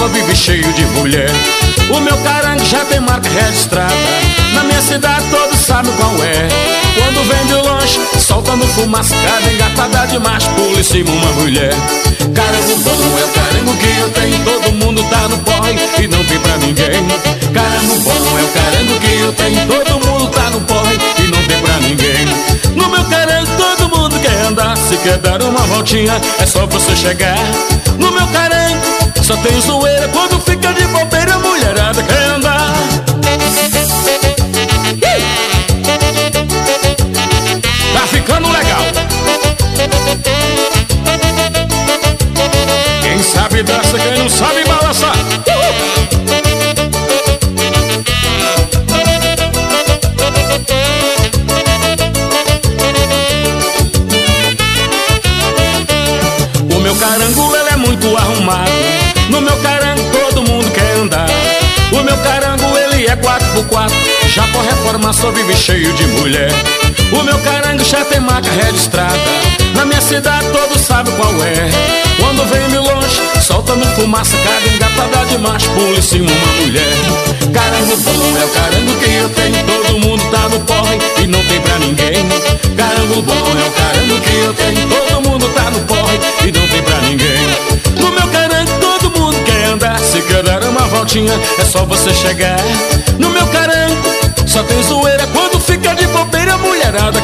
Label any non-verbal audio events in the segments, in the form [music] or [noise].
só vive cheio de mulher. O meu carango já tem marca registrada. Na minha cidade todos sabem qual é. Quando vem de longe, soltando fumaça Cada engatada de macho, pula em cima uma mulher. Carango bom é o carango que eu tenho. Todo mundo tá no porre e não tem pra ninguém. Carango bom é o carango que eu tenho. Todo mundo tá no porre e não tem pra ninguém. No meu carango todo mundo quer andar. Se quer dar uma voltinha é só você chegar. No meu carango só tem zoeira Quando fica de bobeira a mulherada quer andar Tá ficando legal. Quem sabe dança, quem não sabe balançar carango ele é 4x4 Já por reforma só vive cheio de mulher. O meu carango já tem marca registrada. Na minha cidade todos sabem qual é. Quando vem de longe, soltando fumaça Cada engatada de macho, pula em cima uma mulher. Carango bom é o carango que eu tenho Todo mundo tá é só você chegar No meu carango. Só tem zoeira Quando fica de bobeira mulherada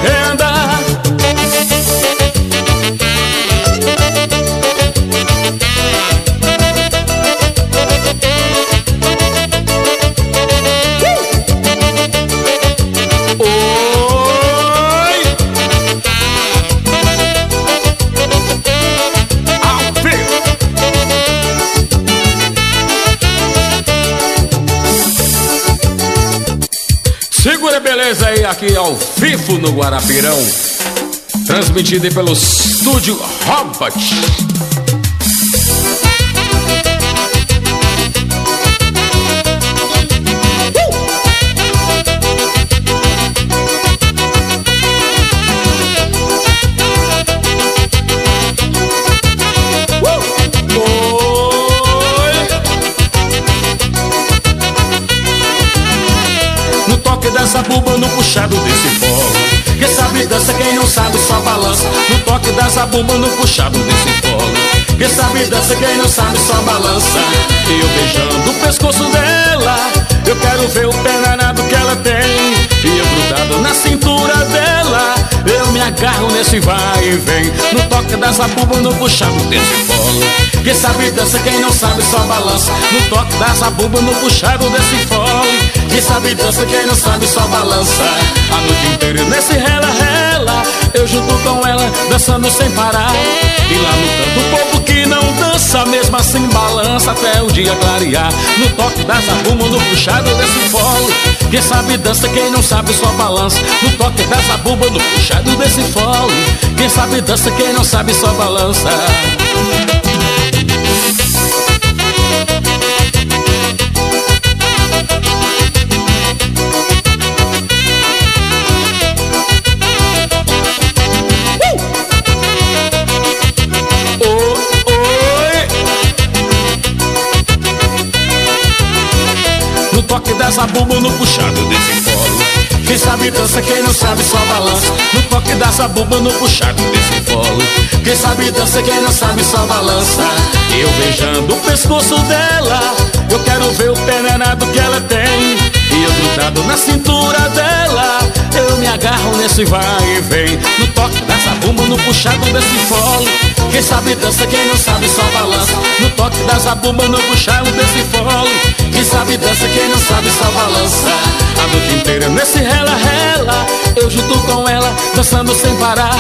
aqui ao vivo no Guarapirão. Transmitido pelo estúdio Robot. No puxado desse polo Quem sabe dança, quem não sabe só balança. No toque dessa buba, no puxado desse polo Quem sabe dança, quem não sabe só balança. E eu beijando o pescoço dela Eu quero ver o pé danado que ela tem. E eu grudado na cintura dela Eu me agarro nesse vai e vem. No toque dessa buba, no puxado desse polo Quem sabe dança, quem não sabe só balança. No toque dessa buba, no puxado desse fole Quem sabe dança, quem não sabe só balança. A noite inteira nesse rela, rela Eu junto com ela, dançando sem parar. E lá no canto o povo que não dança Mesmo assim balança até o dia clarear. No toque da zabumba, no puxado desse fole Quem sabe dança, quem não sabe só balança. No toque da zabumba, no puxado desse fole. Quem sabe dança, quem não sabe só balança Dessa bumbum, no puxado desse folo Quem sabe dança, quem não sabe só balança. No toque dessa bumbum, no puxado desse folo Quem sabe dança, quem não sabe só balança. Eu beijando o pescoço dela Eu quero ver o pé danado que ela tem. E eu grudado na cintura dela Eu me agarro nesse vai e vem. No toque dessa bumba, no puxado desse fole. Quem sabe dança, quem não sabe só balança. No toque dessa bumba, no puxado desse fole. Quem sabe dança, quem não sabe só balança. A noite inteira nesse rela-rela Eu junto com ela, dançando sem parar.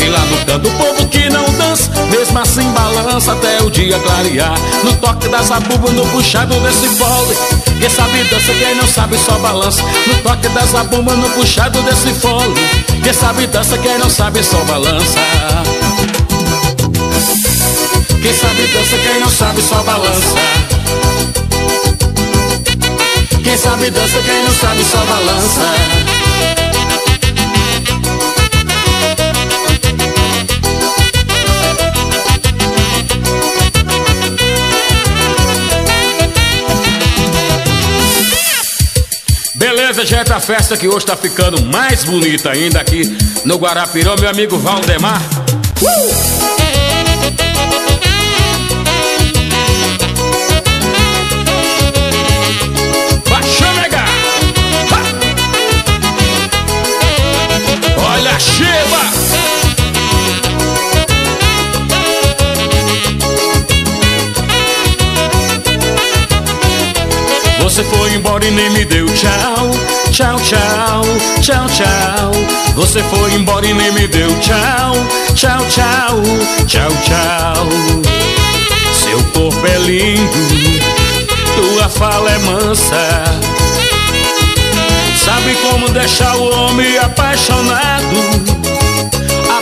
E lá no canto o povo que não dança Mesmo assim balança até o dia clarear. No toque da zabumba, no puxado desse fole Quem sabe dança, quem não sabe só balança. No toque da zabumba, no puxado desse fole. Quem sabe dança, quem não sabe só balança. Quem sabe dança, quem não sabe só balança. Quem sabe dança, quem não sabe só balança ajeita a festa que hoje tá ficando mais bonita ainda aqui no Guarapirão, meu amigo Valdemar. Uh! Embora e nem me deu tchau, tchau, tchau, tchau, tchau. Você foi embora e nem me deu tchau, tchau, tchau, tchau, tchau. Seu corpo é lindo, tua fala é mansa. Sabe como deixar o homem apaixonado,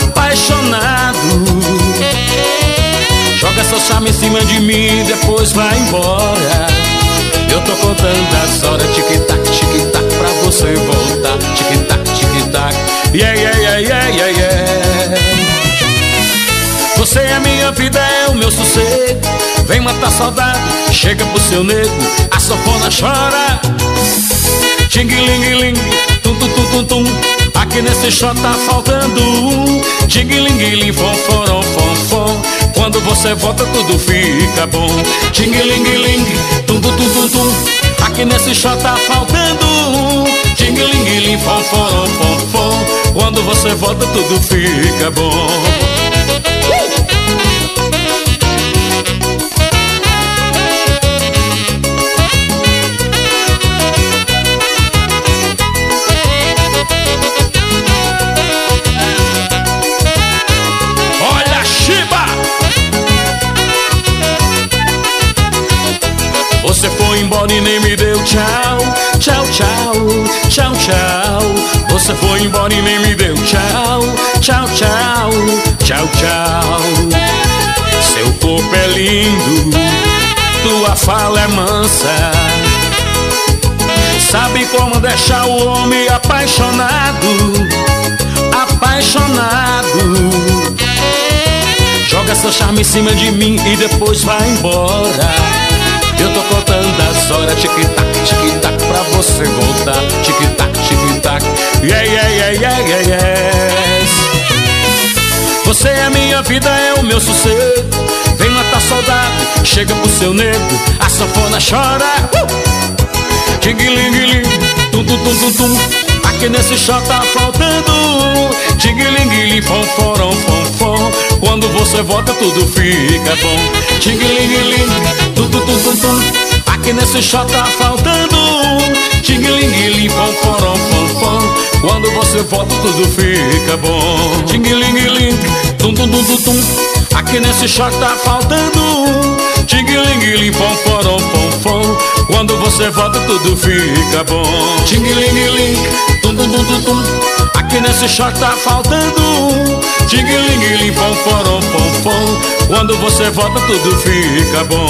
apaixonado. Joga seu charme em cima de mim depois vai embora. Tô contando as horas, tic-tac, tic-tac, pra você voltar. Tic-tac, tic-tac, yeah, yeah, yeah, yeah, yeah, yeah. Você é minha vida, é o meu sossego. Vem matar saudade, chega pro seu nego, a sofona chora. Ting-ling-ling, tum-tum-tum-tum-tum. Aqui nesse shot tá faltando um. Ting-ling-ling, fom-forom, fom-fom. Quando você volta tudo fica bom. Ting-ling-ling, tum-tum-tum-tum-tum. Aqui nesse shot tá faltando um. Ting-ling-ling, fom-forom, fom-fom. Quando você volta tudo fica bom. Foi embora e nem me deu tchau, tchau, tchau, tchau, tchau. Você foi embora e nem me deu tchau, tchau, tchau, tchau, tchau. Seu corpo é lindo, tua fala é mansa. Sabe como deixar o homem apaixonado, apaixonado. Joga seu charme em cima de mim e depois vai embora. Eu tô contando as horas, tic-tac, tic-tac, pra você voltar. Tic-tac, tic-tac, yeah, yeah, yeah, yeah, yeah, yes. Você é minha vida, é o meu sossego. Vem matar saudade, chega pro seu nego, a sanfona chora. Uh! Ting-ling-ling, tum-tum-tum-tum-tum. Aqui nesse chão tá faltando Ting-ling-ling, fom-forom, fom-fom Quando você volta tudo fica bom. Ting-ling-ling, tum-tum-tum-tum Aqui nesse chão tá faltando Ting-ling-ling, fom-forom, fom-fom Quando você volta tudo fica bom. Ting-ling-ling, tum-tum-tum-tum Aqui nesse chão tá faltando Ting-ling-ling, fom-forom, fom-fom Quando você volta tudo fica bom. Tum-tum-tum-tum Aqui nesse short tá faltando. Um Ting-ling-ling, fom-forom, fom-fom Quando você volta tudo fica bom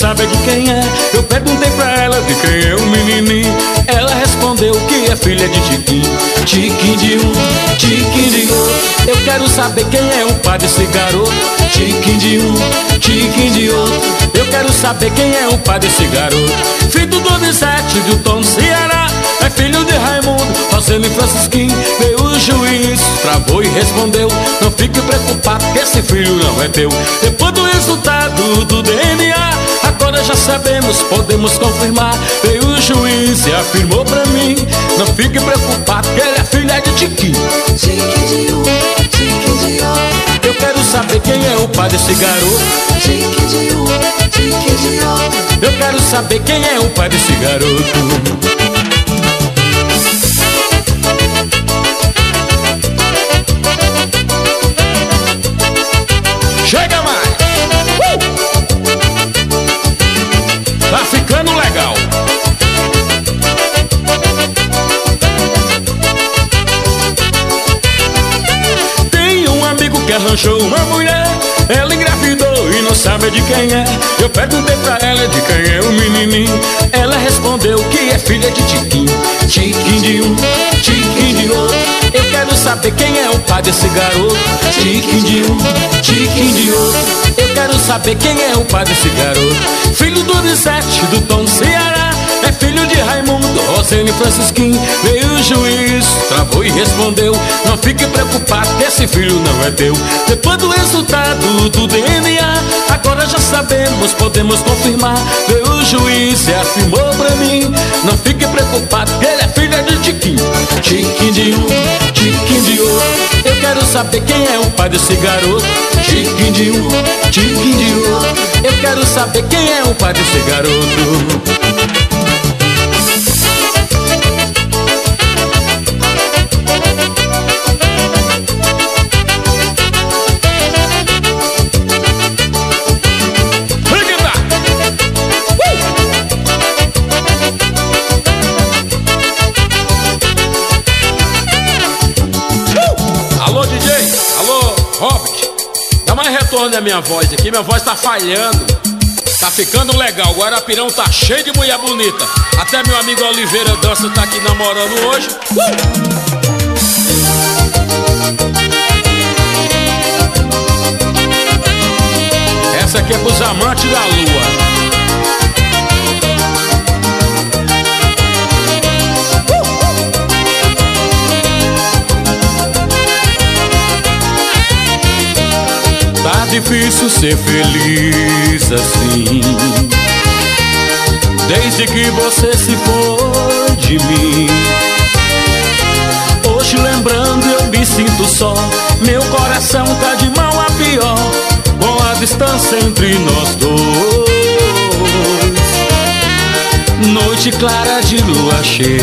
sabe de quem é. Eu perguntei pra ela de quem é o menininho Ela respondeu que é filha de Tiquinho Tiquinho de um, Tiquinho de outro. Eu quero saber quem é o pai desse garoto. Tiquinho de um, Tiquinho de outro. Eu quero saber quem é o pai desse garoto. Filho do Donizete do Tom Ceará. É filho de Raimundo, Marcelo e Francisquinho Veio o juiz, travou e respondeu. Não fique preocupado que esse filho não é teu. Depois do resultado do DNA Agora já sabemos, podemos confirmar. Veio o juiz e afirmou pra mim. Não fique preocupado que ele é filha de Tiquinho Tiquinho, Tiquinho Eu quero saber quem é o pai desse garoto. Tiquinho, Tiquinho. Eu quero saber quem é o pai desse garoto. Quem é. Eu perguntei pra ela de quem é o menininho. Ela respondeu que é filha de Tiquinho. Tiquinho de um, Tiquinho de outro. Eu quero saber quem é o pai desse garoto Tiquinho de um, tiquinho de outro Eu quero saber quem é o pai desse garoto Filho do Dizete, do Tom Ceará É filho de Raimundo, Rosane Francisquim Veio o juiz, travou e respondeu Não fique preocupado esse filho não é teu Depois do resultado do DNA já sabemos, podemos confirmar Veio o juiz e afirmou pra mim Não fique preocupado ele é filho de Tiquinho Tiquinho de um tiquinho de outro. Eu quero saber quem é o pai desse garoto. Tiquinho de um, tiquinho de outro. Eu quero saber quem é o pai desse garoto. Da minha voz aqui, minha voz tá falhando. Tá ficando legal, Guarapirão tá cheio de mulher bonita. Até meu amigo Oliveira Dança tá aqui namorando hoje. Uh! Essa aqui é pros amantes da lua. Difícil ser feliz assim. Desde que você se foi de mim. Hoje lembrando eu me sinto só. Meu coração tá de mal a pior. Com a distância entre nós dois. Noite clara de lua cheia.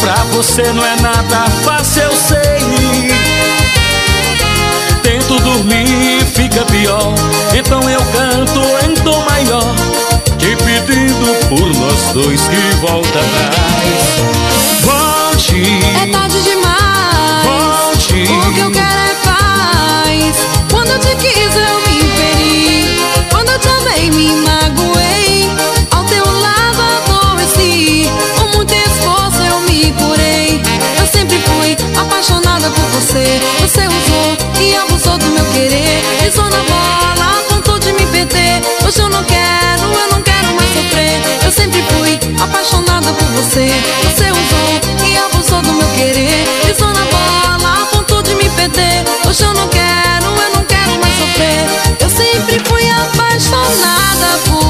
Pra você não é nada fácil, eu sei dormir fica pior. Então eu canto em tom maior Te pedindo por nós dois que volta querer. Pisou na bola, a ponto de me perder. Hoje eu não quero, eu não quero mais sofrer. Eu sempre fui apaixonada por você. Você usou e abusou do meu querer. Pisou na bola, a ponto de me perder. Hoje eu não quero, eu não quero mais sofrer. Eu sempre fui apaixonada por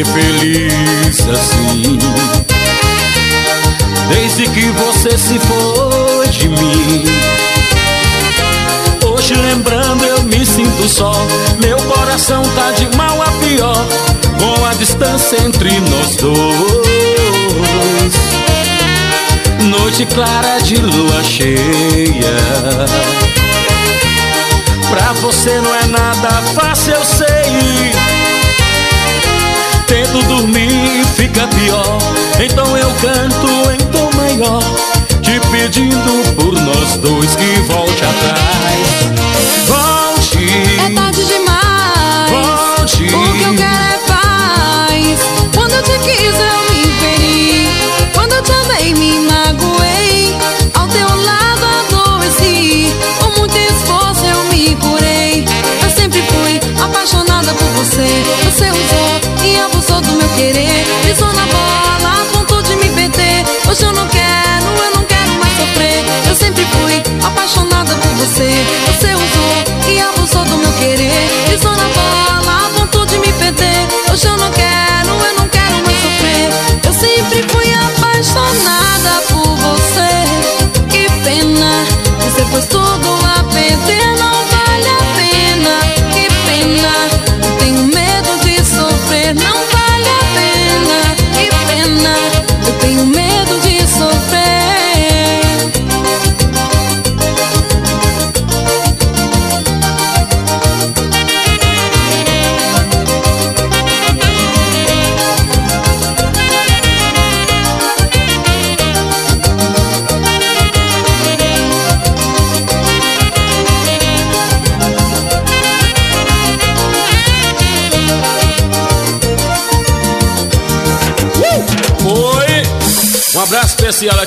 ser feliz assim. Desde que você se foi de mim. Hoje lembrando eu me sinto só. Meu coração tá de mal a pior. Com a distância entre nós dois. Noite clara de lua cheia. Pra você não é nada fácil, eu sei quando dormir fica pior. Então eu canto em tom maior Te pedindo por nós dois que volte atrás. Volte. É tarde demais. Volte. O que eu quero é paz. Quando eu te quis eu me feri. Quando eu te amei me magoei. Ao teu lado adoeci. Com muito esforço eu me curei. Eu sempre fui apaixonada por você querer. Pisou na bola, apontou de me perder. Hoje eu não quero, eu não quero mais sofrer. Eu sempre fui apaixonada por você.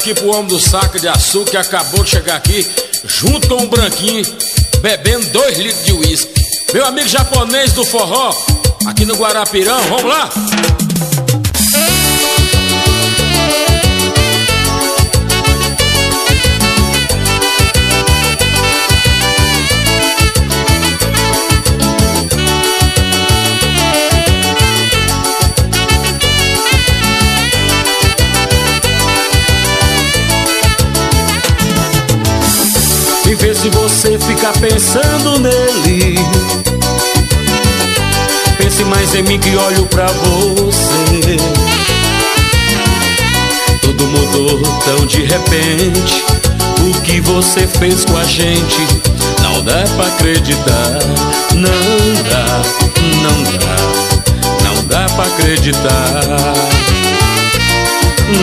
Aqui pro homem do saco de açúcar que acabou de chegar aqui, junto com o branquinho, bebendo dois litros de uísque. Meu amigo japonês do forró, aqui no Guarapirão, vamos lá? Ficar pensando nele. Pense mais em mim que olho pra você. Tudo mudou tão de repente. O que você fez com a gente? Não dá pra acreditar. Não dá, não dá Não dá pra acreditar.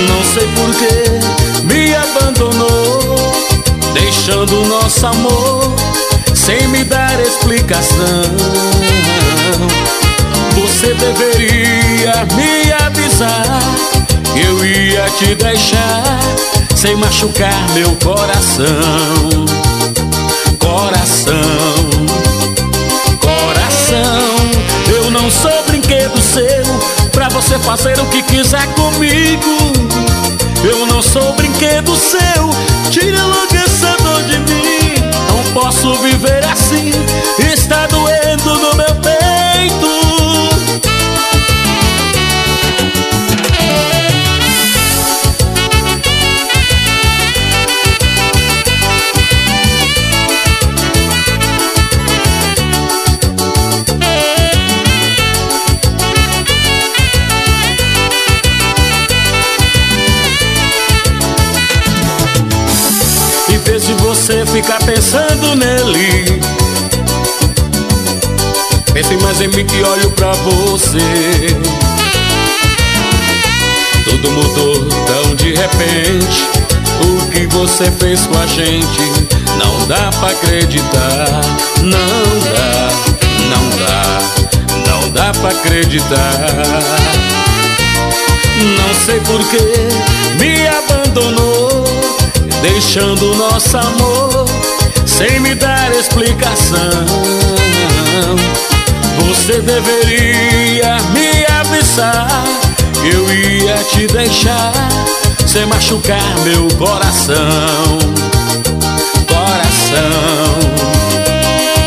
Não sei porquê me abandonou Deixando nosso amor sem me dar explicação. Você deveria me avisar. Eu ia te deixar sem machucar meu coração. Coração, coração. Eu não sou brinquedo seu pra você fazer o que quiser comigo. Eu não sou brinquedo seu, tira logo de mim. Não posso viver assim, está doendo no meu peito. Ficar pensando nele. Pense mais em mim que olho pra você. Tudo mudou tão de repente. O que você fez com a gente Não dá pra acreditar. Não dá, não dá Não dá pra acreditar. Não sei porquê me abandonou Deixando nosso amor sem me dar explicação. Você deveria me avisar. Eu ia te deixar sem machucar meu coração. Coração,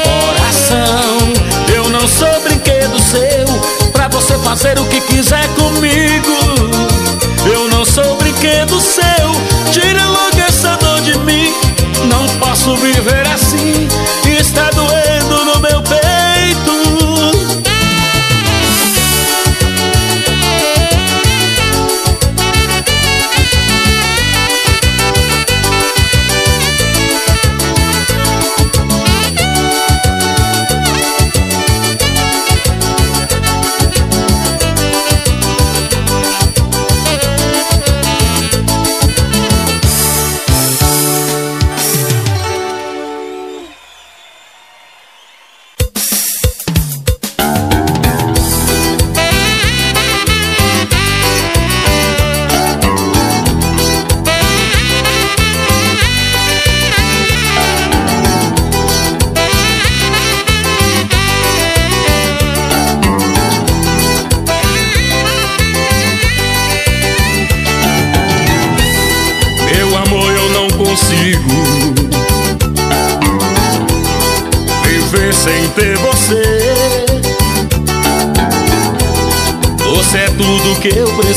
coração. Eu não sou brinquedo seu pra você fazer o que quiser comigo. Eu não sou brinquedo seu. Tira logo essa dor de mim. Posso viver assim.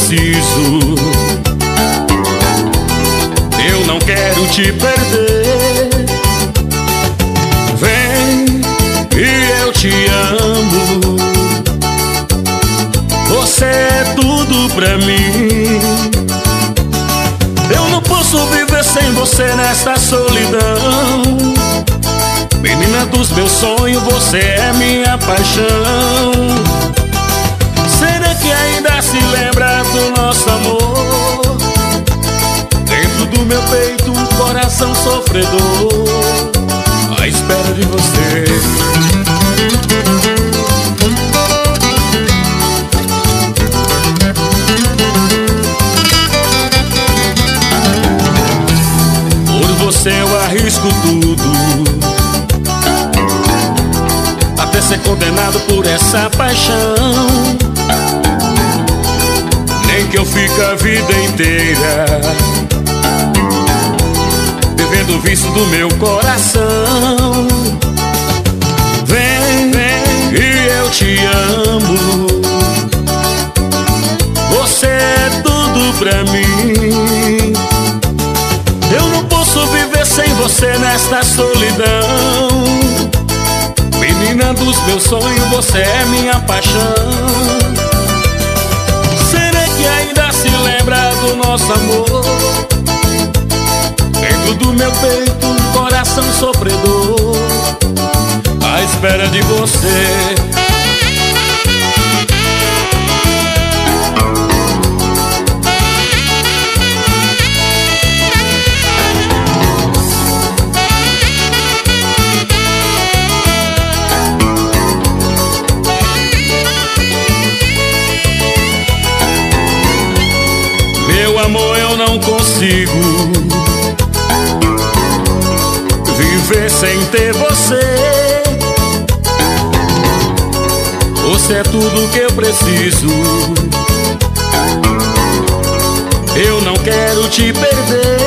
Preciso. Eu não quero te perder. Vem e eu te amo. Você é tudo pra mim. Eu não posso viver sem você nesta solidão. Menina dos meus sonhos, você é minha paixão. Será que ainda se lembra do nosso amor? Dentro do meu peito, um coração sofredor, à espera de você. Por você eu arrisco tudo até ser condenado por essa paixão. Nem que eu fique a vida inteira devendo o vício do meu coração. Vem, vem e eu te amo. Você é tudo pra mim. Eu não posso viver sem você nesta solidão. Menina dos meus sonhos, você é minha paixão. Será que ainda se lembra do nosso amor? Dentro do meu peito, um coração sofredor, à espera de você. Amor, eu não consigo viver sem ter você. Você é tudo que eu preciso. Eu não quero te perder.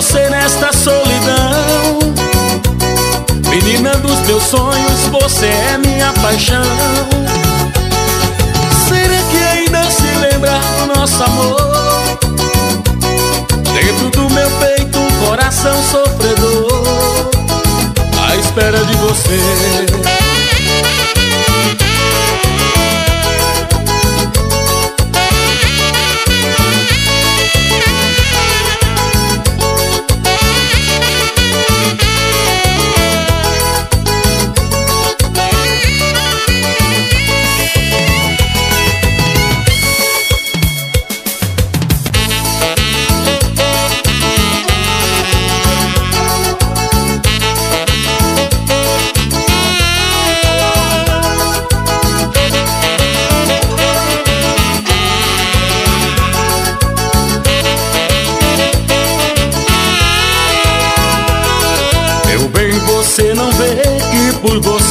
Você nesta solidão. Menina dos meus sonhos, você é minha paixão. Será que ainda se lembra do nosso amor? Dentro do meu peito, um coração sofredor, à espera de você.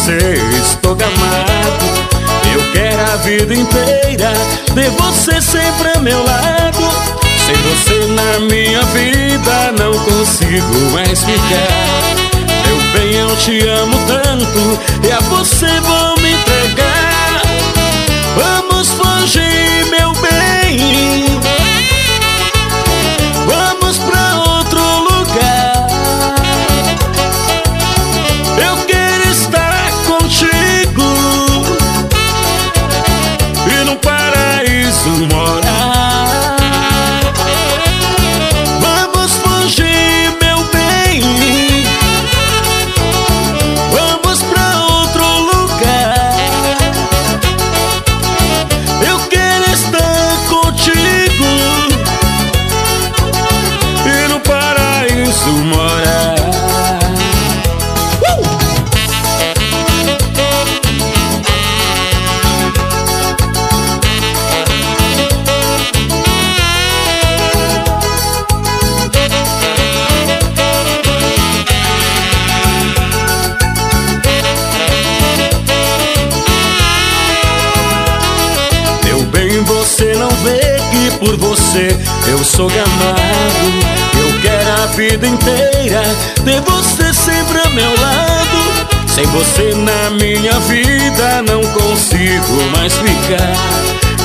Você estou gamado. Eu quero a vida inteira ter você sempre a meu lado. Sem você na minha vida não consigo mais ficar. Meu bem, eu te amo tanto e a você vou me sou gamado. Eu quero a vida inteira ter você sempre ao meu lado. Sem você na minha vida não consigo mais ficar.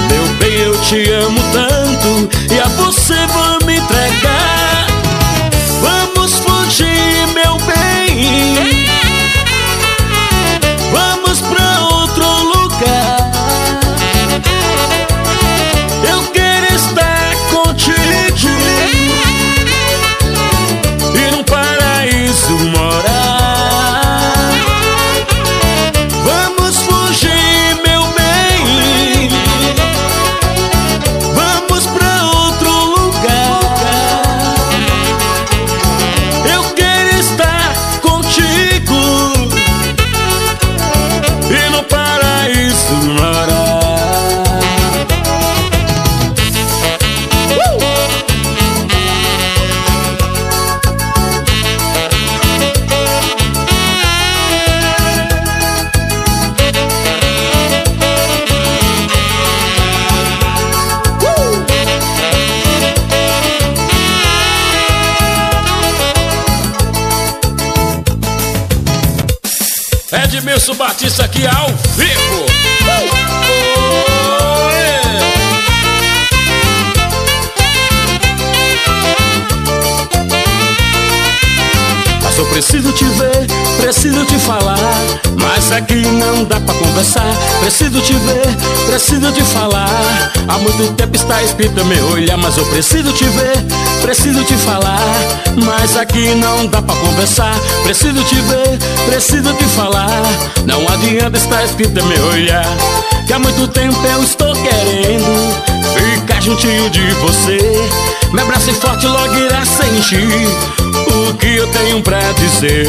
Meu bem, eu te amo tanto e a você vou me entregar. Edmilson Batista aqui ao vivo. Mas eu preciso te ver, preciso te falar. Mas aqui não dá pra conversar. Preciso te ver, preciso te falar. Há muito tempo está escrito meu olhar. Mas eu preciso te ver, preciso te falar. Mas aqui não dá pra conversar. Preciso te ver, preciso te falar. Não adianta estar escrito meu olhar. Que há muito tempo eu estou querendo ficar juntinho de você. Me abrace forte, logo irá sentir o que eu tenho pra dizer.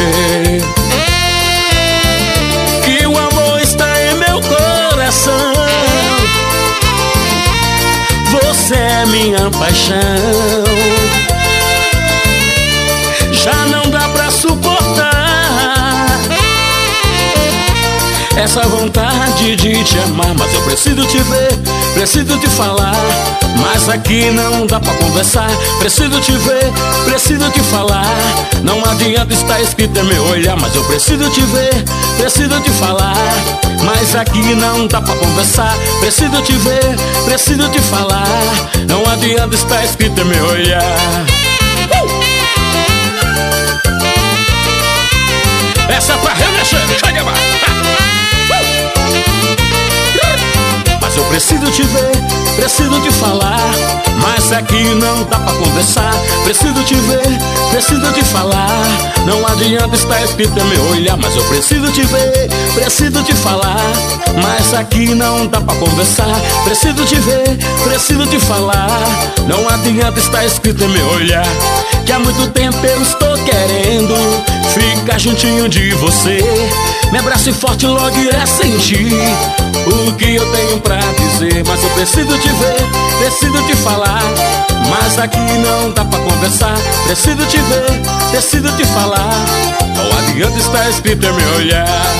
Coração. Você é minha paixão. Já não dá pra suportar essa vontade de te amar. Mas eu preciso te ver, preciso te falar. Mas aqui não dá pra conversar. Preciso te ver, preciso te falar. Não adianta estar escrito em meu olhar. Mas eu preciso te ver, preciso te falar. Mas aqui não dá pra conversar. Preciso te ver, preciso te falar. Não adianta estar escrito em meu olhar. Essa é pra remexer, chega mais. Mas eu preciso te ver, preciso te falar. Mas aqui não dá pra conversar. Preciso te ver, preciso te falar. Não adianta estar escrito em meu olhar. Mas eu preciso te ver, preciso te falar. Mas aqui não dá pra conversar. Preciso te ver, preciso te falar. Não adianta estar escrito em meu olhar. Que há muito tempo eu estou querendo ficar juntinho de você. Me abrace forte, logo irá sentir o que eu tenho pra dizer. Mas eu preciso te ver, preciso te falar. Mas aqui não dá pra conversar. Preciso te ver, preciso te falar. Não adianta estar escrito em meu olhar.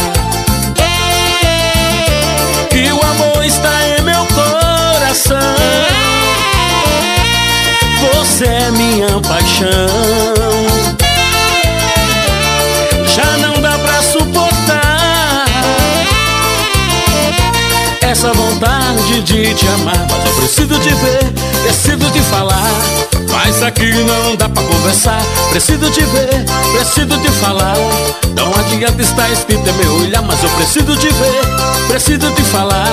Que o amor está em meu coração. Você é minha paixão. Essa vontade de te amar. Mas eu preciso te ver, preciso te falar. Mas aqui não dá pra conversar. Preciso te ver, preciso te falar. Não adianta estar escrito em meu olhar. Mas eu preciso te ver, preciso te falar.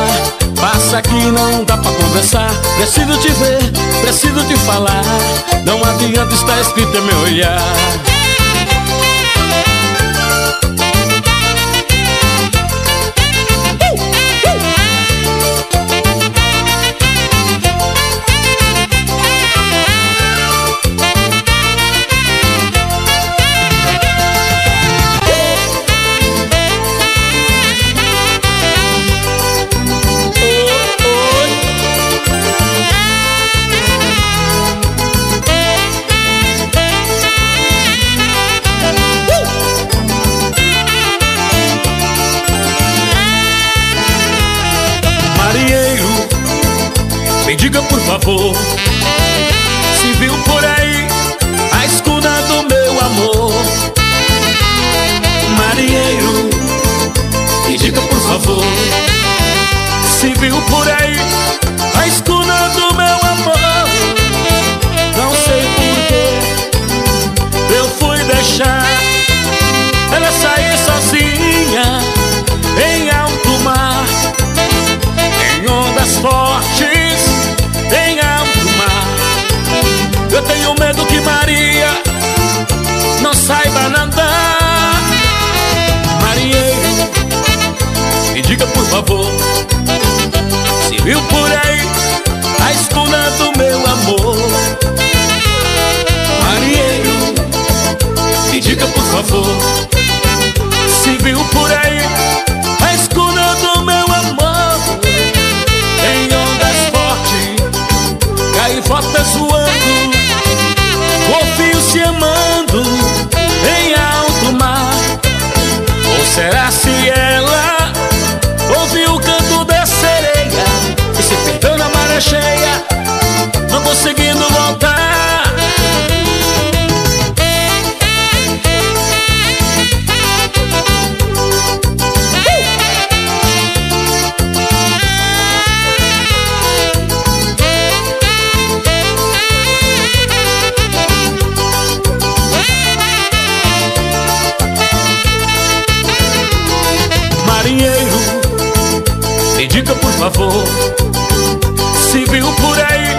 Passa aqui não dá pra conversar. Preciso te ver, preciso te falar. Não adianta estar escrito em meu olhar. Marinheiro, favor. Se viu por aí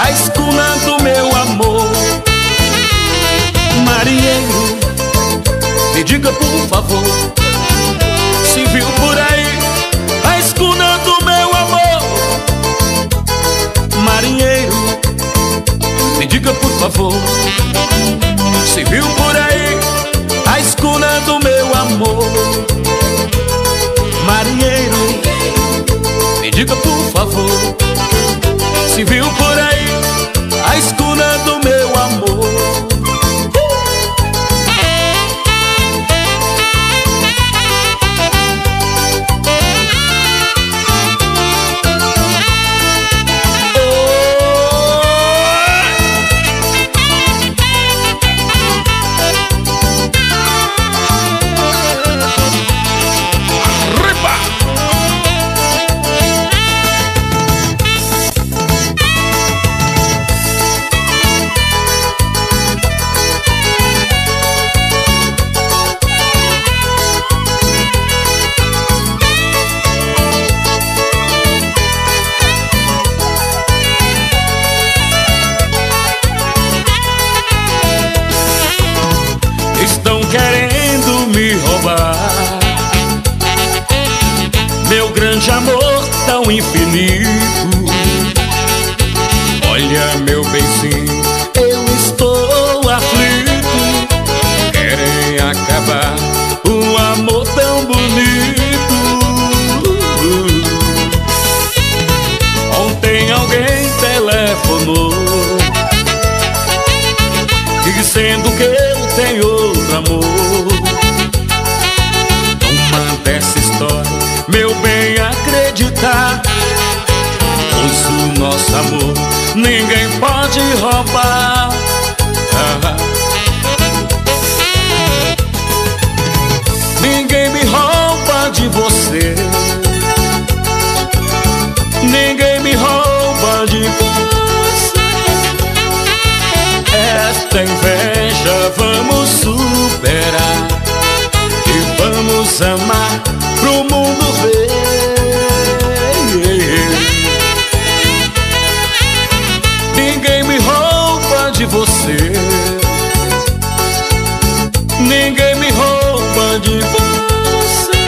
a escuna do meu amor. Marinheiro, me diga por favor. Se viu por aí a escuna do meu amor. Marinheiro, me diga por favor diga por favor Se viu por aí nosso amor ninguém pode roubar. Ah. [laughs] Ninguém me rouba de você. Ninguém me rouba de você. Esta inveja vamos superar E vamos amar pro mundo ver você. Ninguém me rouba de você.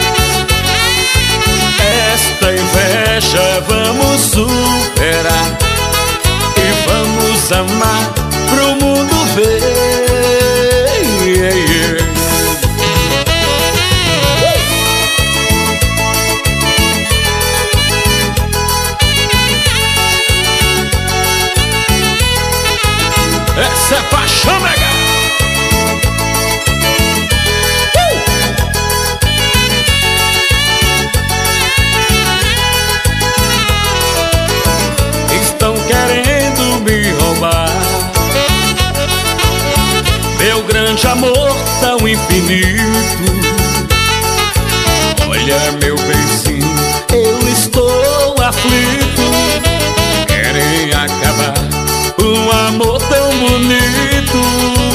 Esta inveja vamos superar E vamos amar pro mundo ver Paixão, mega! Estão querendo me roubar. Meu grande amor tão infinito. Olha meu benzinho, eu estou aflito. Querem acabar um amor bonito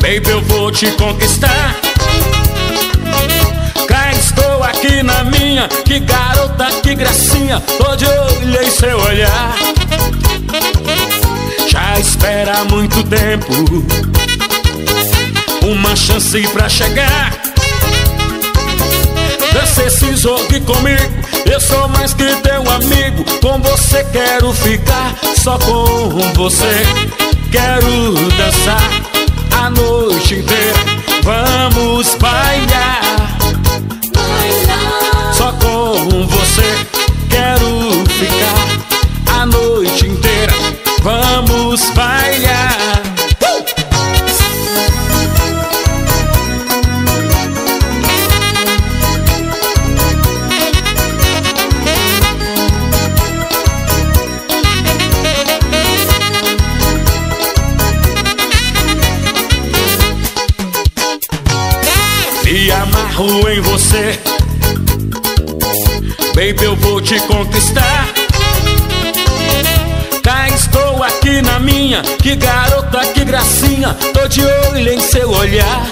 Baby, eu vou te conquistar. Cá estou aqui na minha Que garota, que gracinha. Tô de olho em seu olhar. Já espera há muito tempo. Uma chance pra chegar. Dança esse jogo comigo. Eu sou mais que teu amigo. Com você quero ficar Só com você Quero dançar A noite inteira. Vamos bailar. Só com você Quero ficar A noite inteira. Vamos bailar amarro em você. Baby, eu vou te conquistar. Cá estou aqui na minha Que garota, que gracinha. Tô de olho em seu olhar.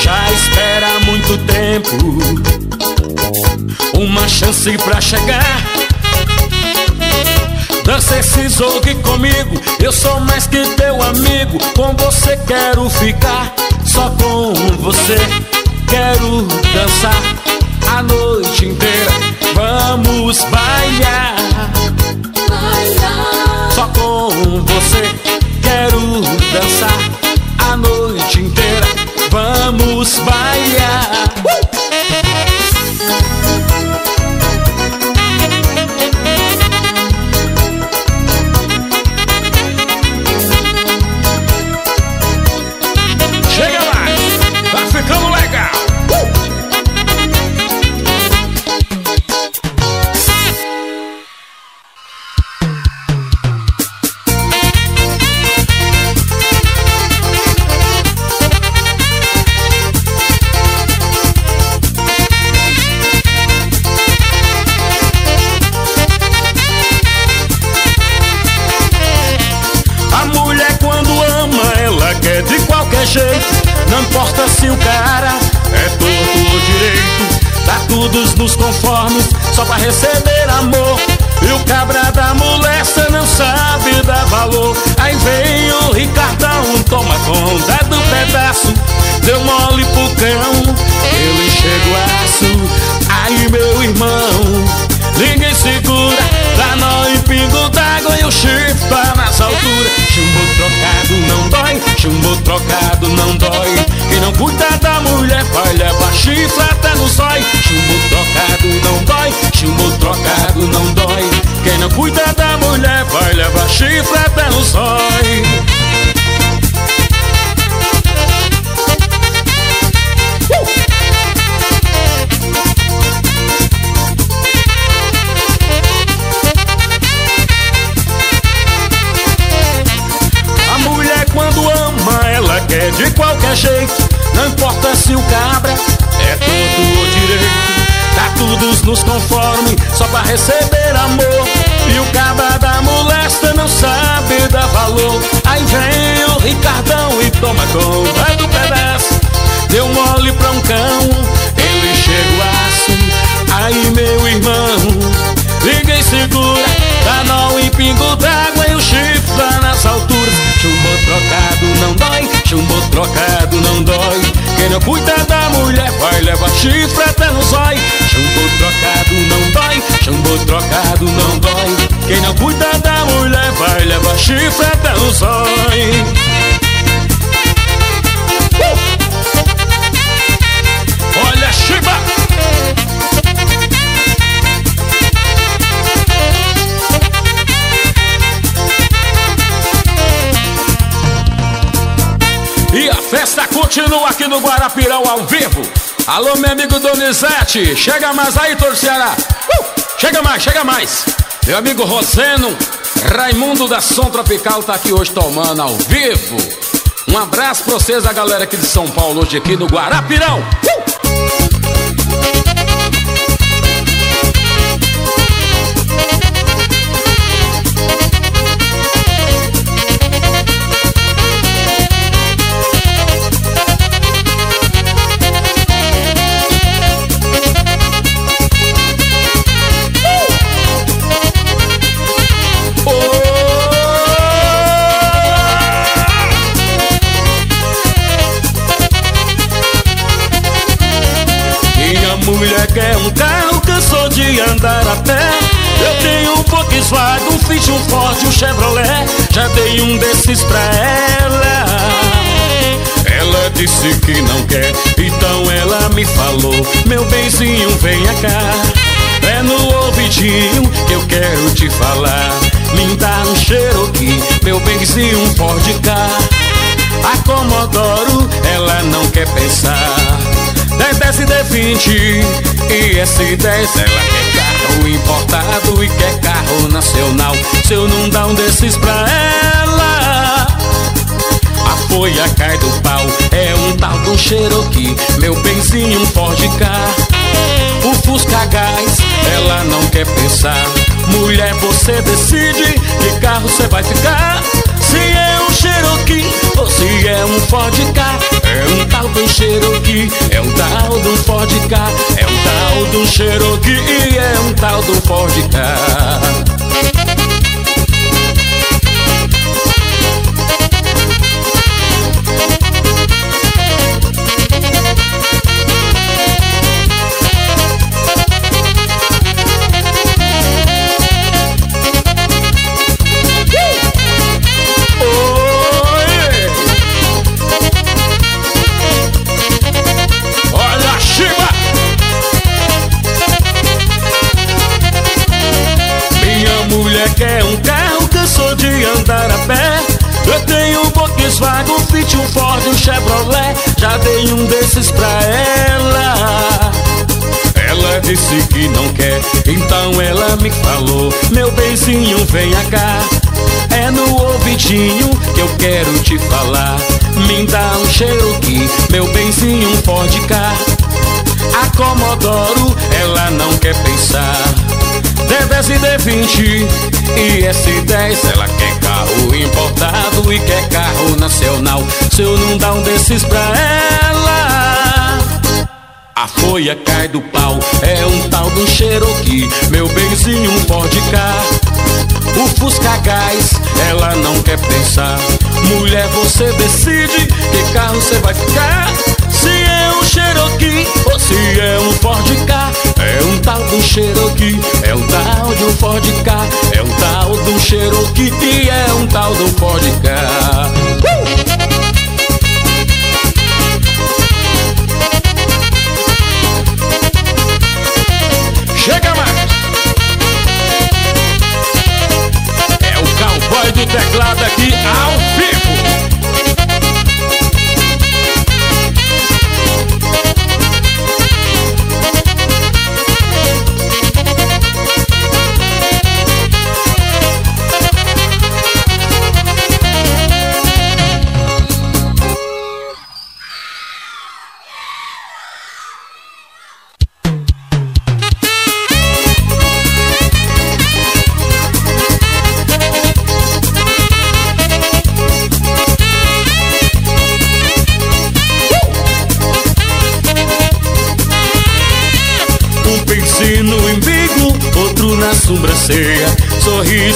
Já espera muito tempo. Uma chance pra chegar. Dança esse jogo comigo. Eu sou mais que teu amigo. Com você quero ficar Só com você. Quero dançar A noite inteira. Vamos bailar. Só com você nos conforme só pra receber amor. E o cabra da molesta não sabe dar valor. Aí vem o Ricardão e toma conta do pedaço. Deu mole pra um cão, ele chega o aço. Aí meu irmão, ninguém segura. Dá nó em pingo d'água e o chifre tá nas alturas. Chumbo trocado não dói, chumbo trocado não dói Quem não cuida da mulher vai levar chifre até no zói Chumbo trocado não dói, chumbo trocado não dói. Quem não cuida da mulher vai levar chifre até no zói Olha, Chiba! Continua aqui no Guarapirão ao vivo. Alô, meu amigo Donizete, chega mais aí, torceará. Uh, chega mais, chega mais. Meu amigo Roseno, Raimundo da Som Tropical tá aqui hoje tomando ao vivo. Um abraço pra vocês, a galera aqui de São Paulo, hoje aqui no Guarapirão. Uh! Andar a pé. Eu tenho um Volkswagen, um Fit, um Ford, um Chevrolet. Já dei um desses pra ela. Ela disse que não quer, então ela me falou Meu benzinho, venha cá. É no ouvidinho que eu quero te falar. Dá um Cherokee, meu benzinho, um Ford K A Comodoro, ela não quer pensar. 10, 10 e D20 e S10 Ela quer carro importado e quer carro nacional. Se eu não dar um desses pra ela A folha cai do pau. É um tal do Cherokee Meu benzinho um Ford K. O Fusca Gás Ela não quer pensar. Mulher, você decide Que carro você vai ficar Se é um Cherokee Ou se é um Ford K É um tal do Cherokee É um tal do Ford K É um tal do Cherokee E é um tal do Ford K Chevrolet Já dei um desses pra ela. Ela disse que não quer, então ela me falou Meu benzinho, venha cá. É no ouvidinho que eu quero te falar. Me dá um Cherokee, meu benzinho, Ford K A Comodoro, ela não quer pensar. D10 e D20 e S10 Ela quer carro importado e quer carro nacional. Se eu não dar um desses pra ela a folha cai do pau, é um tal do Cherokee Meu benzinho Ford K. O Fusca Gás, ela não quer pensar. Mulher, você decide que carro você vai ficar. Se é um Cherokee ou se é um Ford K É um tal do Cherokee, é um tal de um Ford K É um tal do Cherokee e é um tal do Ford K uh! Chega mais! É o cowboy do teclado aqui ao vivo!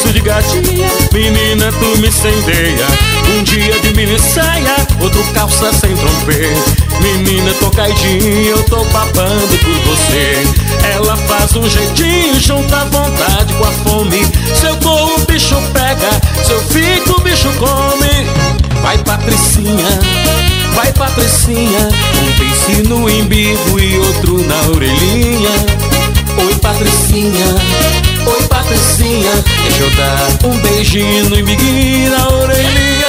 Sorriso de gatinha, menina, tu me incendeia. Um dia de mini saia, outro calça sem trompê. Menina, tô caidinha, eu tô babando por você. Ela faz um jeitinho, junta a vontade com a fome. Se eu corro, o bicho pega, se eu fico, o bicho come. Vai, Patricinha, vai, Patricinha. Um pense no embigo e outro na orelhinha. No embiguinho na orelhinha.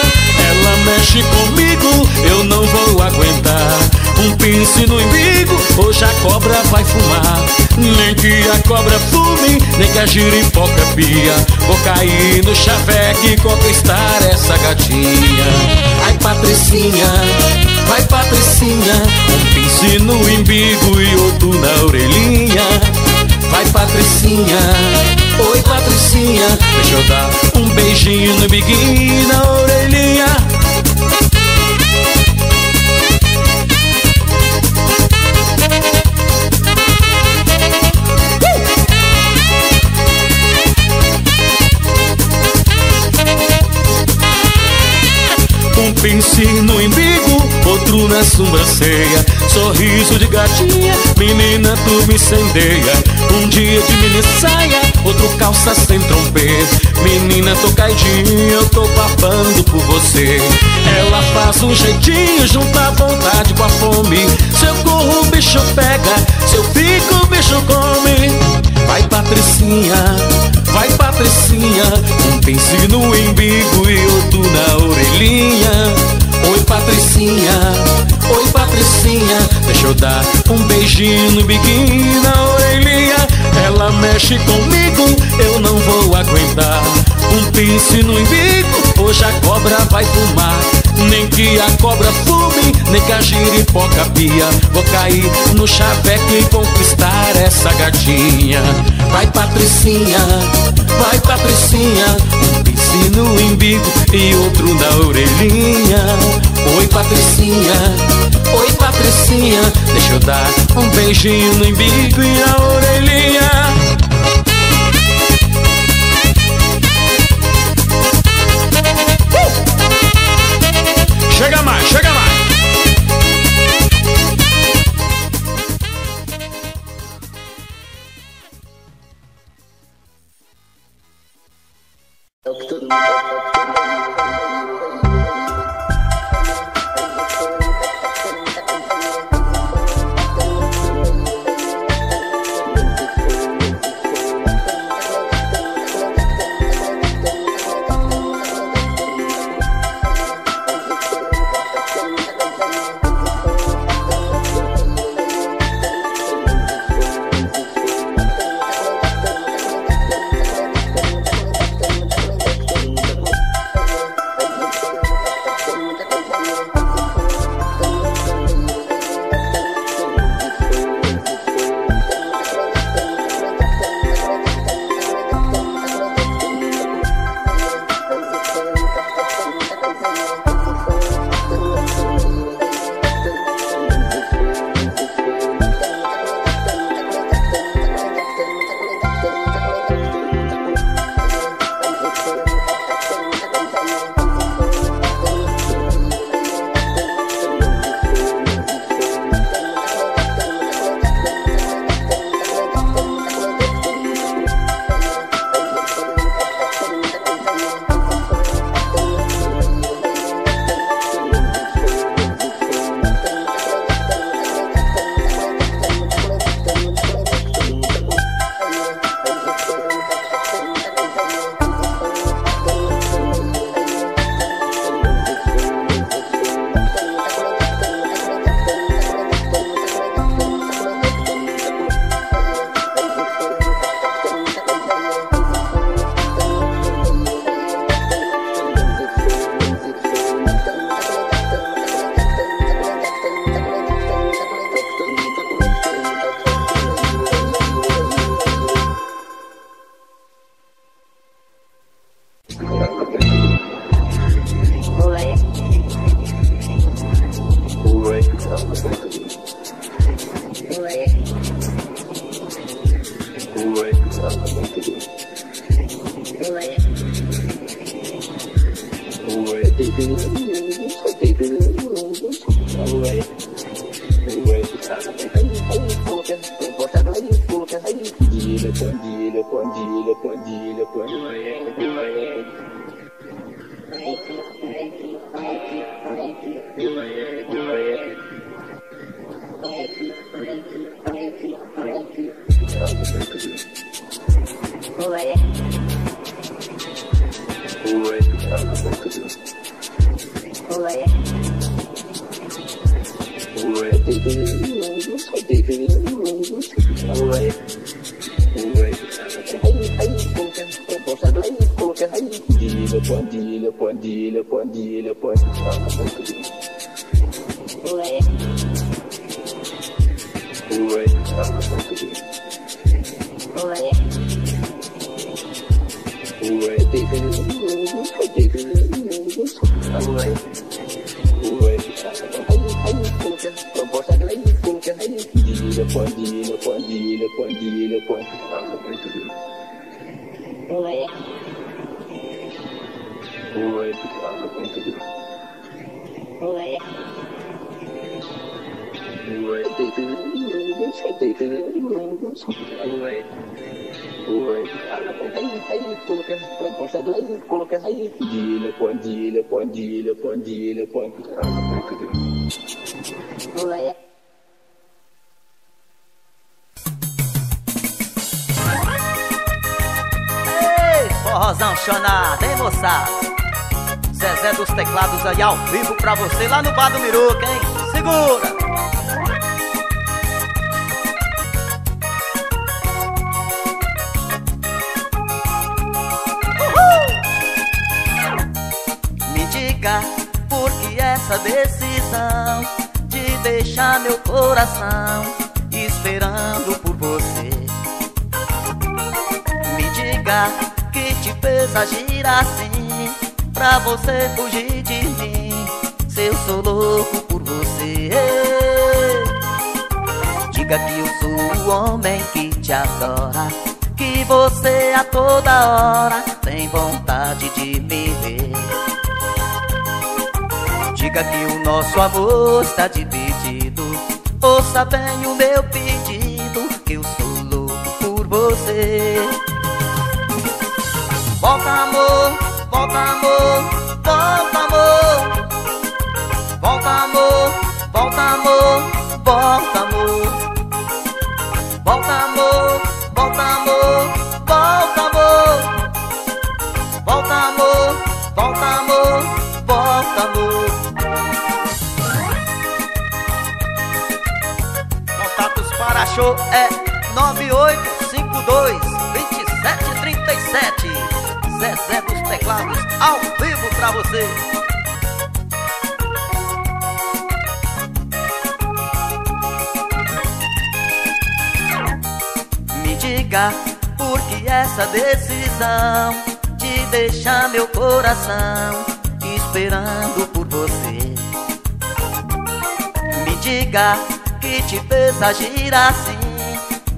Ela mexe comigo, eu não vou aguentar. Um pince no embigo, hoje a cobra vai fumar. Nem que a cobra fume, nem que a giripoca pia. Vou cair no chaveque e conquistar essa gatinha. Ai, Patricinha, vai, Patricinha. Um pince no embigo e outro na orelhinha. Vai, Patricinha, oi, Patricinha. Deixa eu dar um beijinho no biguinho na orelhinha. Um pince no embigo, outro na sobrancelha Sorriso de gatinha, menina tu me incendeia Um dia de mini saia, outro calça sem trompete. Menina tô caidinha, eu tô babando por você. Ela faz um jeitinho, junta a vontade com a fome. Se eu corro o bicho pega, se eu fico o bicho come. Vai Patricinha, vai Patricinha. Um pince no embigo e outro na orelhinha. Oi Patricinha, oi Patricinha. Deixa eu dar um beijinho no biquinho na orelhinha Mexe comigo, eu não vou aguentar. Um pince no embigo, hoje a cobra vai fumar. Nem que a cobra fume, nem que a giripoca pia. Vou cair no chaveque e conquistar essa gatinha. Vai Patricinha, vai Patricinha. Um pince no embigo e outro na orelhinha. Oi Patricinha, oi Patricinha. Deixa eu dar um beijinho no embigo e na orelhinha pandilha, pandilha, pandilha, pandilha. Pandilha, pandilha, pandilha, pandilha, pandilha. Ei, chonado, hein, moçada? Zezé dos teclados aí ao vivo pra você lá no bar do Miruca, hein? Segura! Uhul! Me diga por que essa decisão de deixar meu coração esperando por você. Me diga fez agir assim Pra você fugir de mim. Se eu sou louco por você Diga que eu sou o homem que te adora. Que você a toda hora Tem vontade de me ver. Diga que o nosso amor está dividido. Ouça bem o meu pedido Que eu sou louco por você Volta amor, volta amor, volta amor. Volta amor, volta amor, volta amor. Volta amor, volta amor, volta amor. Volta amor, volta amor, volta amor. Contatos para show é 9852 2737 Zezé dos teclados ao vivo pra você. Me diga por que essa decisão De deixar meu coração esperando por você? Me diga que te fez agir assim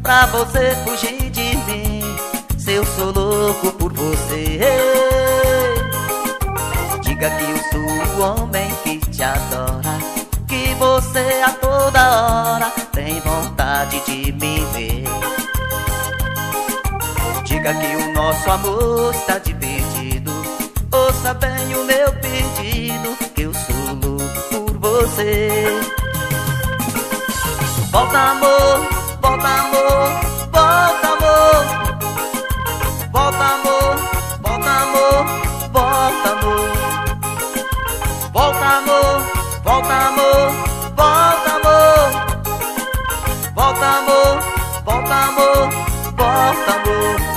Pra você fugir Se eu sou louco por você. Diga que eu sou o homem que te adora Que você a toda hora Tem vontade de me ver. Diga que o nosso amor está dividido. Ouça bem o meu pedido Que eu sou louco por você. Volta amor, volta amor, volta Volta amor, volta amor, volta amor. Volta amor, volta amor, volta amor. Volta amor, volta amor, volta amor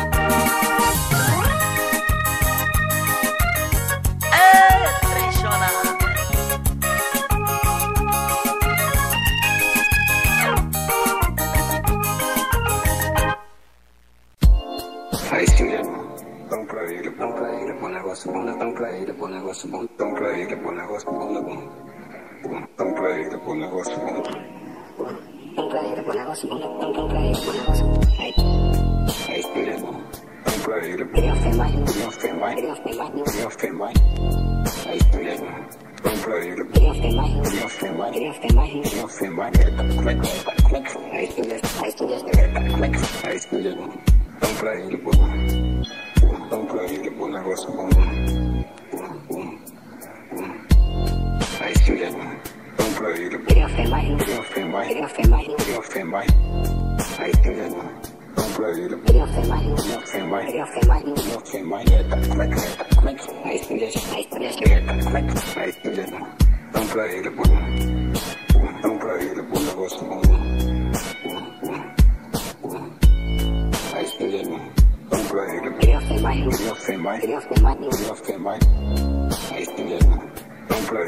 tão pra ele, bom negócio bom. Tão pra ele, bom negócio bom, tão, tão pra ele, bom negócio bom. Aí, Aí sim, irmão. Tão pra ele, bom queria ser mais, não Queria ser mais, queria ser mais, não queria ser mais. Aí sim, irmão. Vamos pra ele. Criança tem mais, Criança tem mais. criança tem mais, Criança tem mais. Como é que é? Como é que é? aí Don't play the Como é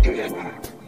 que é? Aí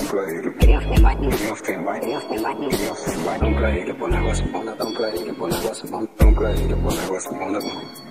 pra ele, pô. Vamos pra ele, pô. Negócio bom. Aí escolha. Vamos pra ele, pô. criança tem mais, Criança tem mais. criança tem mais, Criança tem mais. Aí escolha. Vamos pra ele, pô. criança tem mais, Criança tem mais. criança tem mais, Criança tem mais. Como é que é? Como é que é? aí estuda, aí estuda, Como é que é? Aí escolha. Vamos pra ele, pô. Vamos pra ele, pô. Negócio bom. Aí escolha. Vamos pra ele, pô. criança tem mais, Criança tem mais. criança tem mais, Criança tem mais. Aí escolha. Vamos pra ele,